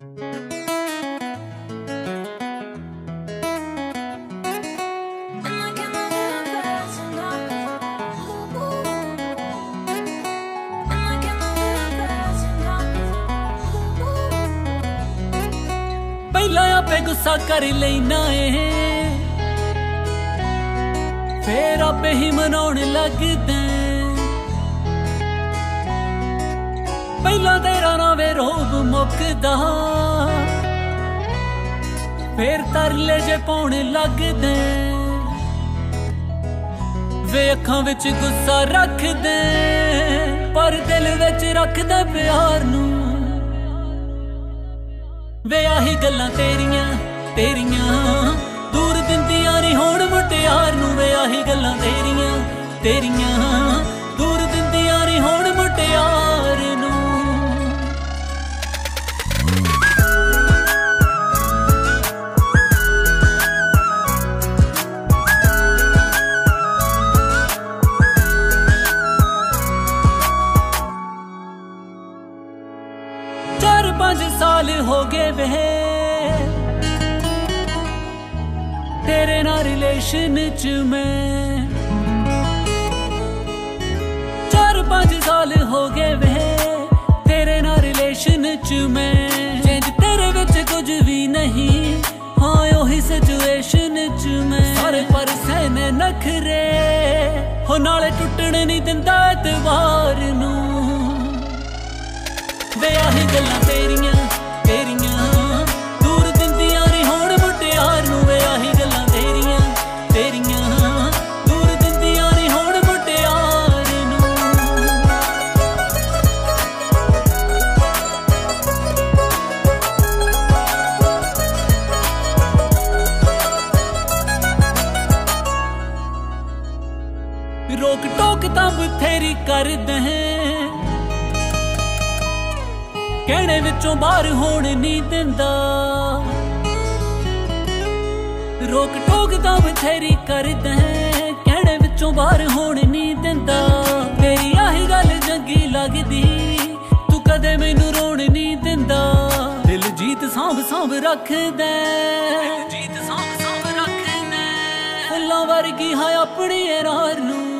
ਪਹਿਲਾਂ ਆਪੇ ਗੁੱਸਾ ਕਰ ਲੈਣਾ ਏ ਫੇਰ ਆਪੇ ਹੀ ਮਨਾਉਣ ਲੱਗਦਾ। ਪਹਿਲਾਂ ਤੇਰਾ ਰੋਬ ਮੁੱਕਦਾ। ਫੇਰ ਤਰਲੇ ਜੇ ਪਾਉਣ ਲੱਗਦੇ। ਵੇ ਅੱਖਾਂ ਵਿੱਚ ਗੁੱਸਾ ਰੱਖਦੇ। ਪਰ ਦਿਲ ਵਿੱਚ ਰੱਖਦਾ ਪਿਆਰ ਨੂੰ। ਵੇ ਆਹੀ ਗੱਲਾਂ ਤੇਰੀਆਂ ਤੇਰੀਆਂ। ਦੂਰ ਦਿੰਦੀਆਂ ਨਹੀਂ ਹੋਣ ਮੁਟਿਆਰ ਨੂੰ। ਵੇ ਆਹੀ ਗੱਲਾਂ ਤੇਰੀਆਂ ਤੇਰੀਆਂ। पाँच साल हो गए वह। तेरे ना रिलेशन च मैं। चार पाँच साल हो गए वह। तेरे ना रिलेशन च मैं। चेंज तेरे बिच कुछ भी नहीं। हाँ यो सिचुएशन च मैं। सारे पर सहने नखरे। हो नाले टुटने नहीं दिंदा एतवार नू। ਵੇ ਆਹੀ ਗੱਲਾਂ ਤੇਰੀਆਂ ਤੇਰੀਆਂ। ਦੂਰ ਦਿੰਦੀਆਂ ਨਹੀਂ ਹੁਣ ਮੁਟਿਆਰ ਨੂੰ ਵੇ ਆਹੀ ਗੱਲਾਂ ਤੇਰੀਆਂ ਤੇਰੀਆਂ। ਦੂਰ ਦਿੰਦੀਆਂ ਨਹੀਂ ਹੋਣ ਮੁਟਿਆਰ ਨੂੰ। ਰੋਕ ਟੋਕ ਤਾਂ ਬਥੇਰੀ ਕਰਦੇ ਕਹਿਣੇ ਵਿੱਚੋਂ ਬਾਹਰ ਹੋਣ ਨਹੀਂ ਦਿੰਦਾ। ਰੋਕ ਟੋਕ ਤਾਂ ਬਥੇਰੀ ਕਰਦਾ ਕਹਿਣੇ ਵਿੱਚੋਂ ਬਾਹਰ ਹੋਣ ਨਹੀਂ ਦਿੰਦਾ। ਤੇਰੀ ਆਹੀ ਗੱਲ ਜੰਗੀ ਲੱਗਦੀ ਤੂੰ ਕਦੇ ਮੈਨੂੰ ਰੋਣ ਨਹੀਂ ਦਿੰਦਾ। ਦਿਲ ਜੀਤ ਸਾਂਭ ਸਾਂਭ ਰੱਖਦਾ ਜੀਤ ਸਾਂਭ ਸਾਂਭ ਰੱਖਦਾ ਫੁੱਲਾਂ ਵਰਗੀ ਹੈ ਆਪਣੀ ਰਾਰ ਨੂੰ।